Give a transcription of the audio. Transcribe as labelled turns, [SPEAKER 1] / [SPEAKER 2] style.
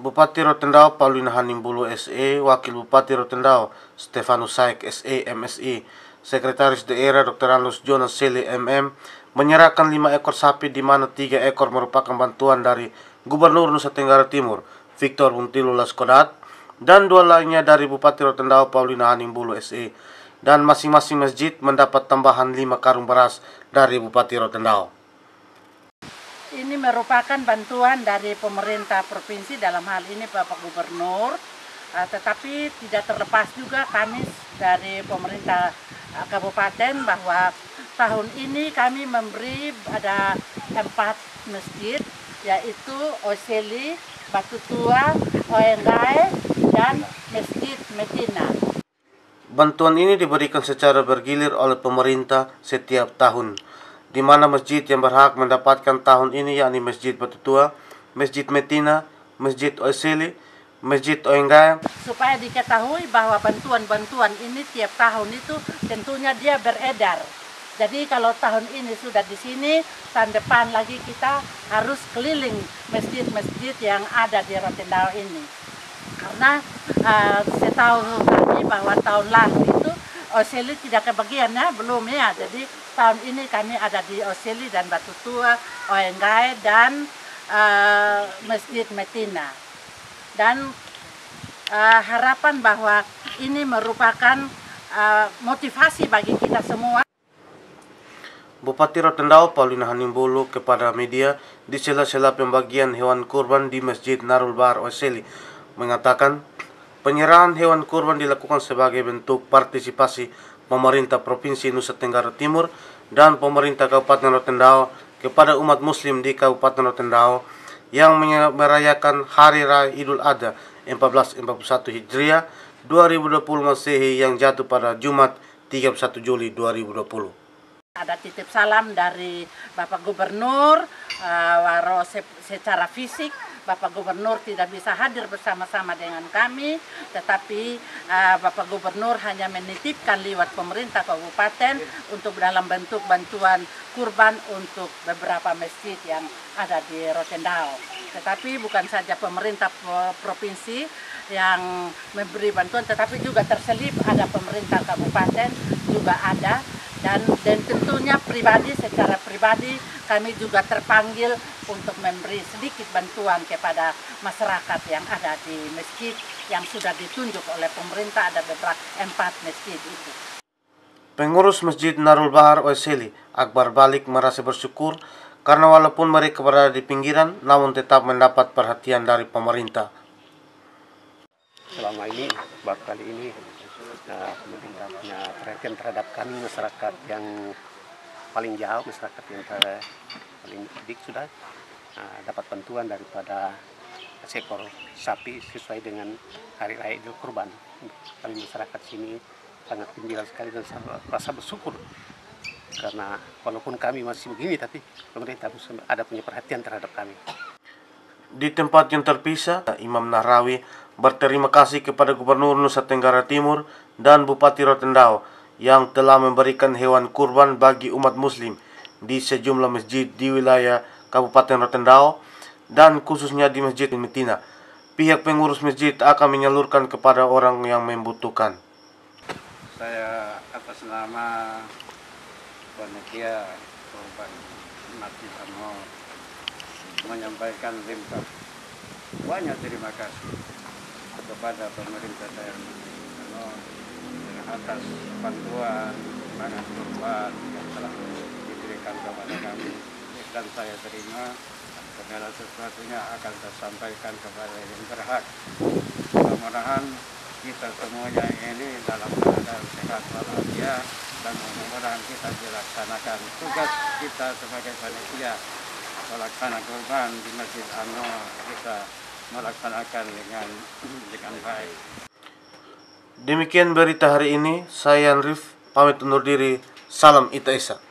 [SPEAKER 1] Bupati Rotendao Paulina Hanimbulu SE, Wakil Bupati Rotendao Stefanus Saik SE MSI, Sekretaris Daerah Dr. Anus Jonas Sele MM menyerahkan lima ekor sapi di mana tiga ekor merupakan bantuan dari Gubernur Nusa Tenggara Timur Victor Buntilu Laskodat dan dua lainnya dari Bupati Rotendao Paulina Hanimbulu SE dan masing-masing masjid mendapat tambahan lima karung beras dari Bupati Rotendao.
[SPEAKER 2] Ini merupakan bantuan dari pemerintah provinsi dalam hal ini Bapak Gubernur, uh, tetapi tidak terlepas juga kami dari pemerintah uh, kabupaten bahwa tahun ini kami memberi ada empat masjid yaitu Oseli, Batu Tua, Oengai, dan Masjid Medina.
[SPEAKER 1] Bantuan ini diberikan secara bergilir oleh pemerintah setiap tahun di mana masjid yang berhak mendapatkan tahun ini yakni Masjid Batu Tua, Masjid Metina, Masjid Oiseli, Masjid Oenggaya.
[SPEAKER 2] Supaya diketahui bahwa bantuan-bantuan ini tiap tahun itu tentunya dia beredar. Jadi kalau tahun ini sudah di sini, tahun depan lagi kita harus keliling masjid-masjid yang ada di Rotendao ini. Karena uh, saya tahu kami bahwa tahun lalu Oseli tidak kebagian ya, belum ya. Jadi tahun ini kami ada di Oseli dan Batu Tua, Oengai dan uh, Masjid Metina. Dan uh, harapan bahwa ini merupakan uh, motivasi bagi kita semua.
[SPEAKER 1] Bupati Rotendao Paulina Hanimbulu kepada media di sela-sela pembagian hewan kurban di Masjid Narul Bahar Oseli mengatakan penyerahan hewan kurban dilakukan sebagai bentuk partisipasi pemerintah Provinsi Nusa Tenggara Timur dan pemerintah Kabupaten Rotendao kepada umat muslim di Kabupaten Rotendao yang merayakan Hari Raya Idul Adha 1441 Hijriah 2020 Masehi yang jatuh pada Jumat 31 Juli 2020.
[SPEAKER 2] Ada titip salam dari Bapak Gubernur, uh, secara fisik Bapak Gubernur tidak bisa hadir bersama-sama dengan kami, tetapi uh, Bapak Gubernur hanya menitipkan lewat pemerintah kabupaten untuk dalam bentuk bantuan kurban untuk beberapa masjid yang ada di Rotendao. Tetapi bukan saja pemerintah provinsi yang memberi bantuan, tetapi juga terselip ada pemerintah kabupaten juga ada dan dan tentunya pribadi secara pribadi kami juga terpanggil untuk memberi sedikit bantuan kepada masyarakat yang ada di masjid yang sudah ditunjuk oleh pemerintah ada beberapa empat masjid itu.
[SPEAKER 1] Pengurus Masjid Narul Bahar Oeseli, Akbar Balik merasa bersyukur karena walaupun mereka berada di pinggiran namun tetap mendapat perhatian dari pemerintah.
[SPEAKER 3] Selama ini, baru kali ini uh, pemerintah punya perhatian terhadap kami masyarakat yang paling jauh masyarakat yang paling dik sudah uh, dapat bantuan daripada seekor sapi sesuai dengan hari raya Idul Kurban. Kami masyarakat sini sangat gembira sekali dan rasa bersyukur karena walaupun kami masih begini tapi pemerintah ada punya perhatian terhadap kami.
[SPEAKER 1] Di tempat yang terpisah, Imam Nahrawi berterima kasih kepada Gubernur Nusa Tenggara Timur dan Bupati Rotendao yang telah memberikan hewan kurban bagi umat muslim di sejumlah masjid di wilayah Kabupaten Rotendao dan khususnya di Masjid Metina. Pihak pengurus masjid akan menyalurkan kepada orang yang membutuhkan.
[SPEAKER 4] Saya atas nama panitia korban mati Ano menyampaikan limpah banyak terima kasih kepada pemerintah daerah atas bantuan kurban yang telah diberikan kepada kami dan saya terima segala sesuatunya akan saya sampaikan kepada yang berhak mudah-mudahan kita semuanya ini dalam keadaan sehat walafiat dan mudah-mudahan kita dilaksanakan tugas kita sebagai panitia melaksanakan kurban di Masjid Anwar kita melaksanakan dengan dengan baik.
[SPEAKER 1] Demikian berita hari ini. Saya Rif pamit undur diri. Salam Ita Isa.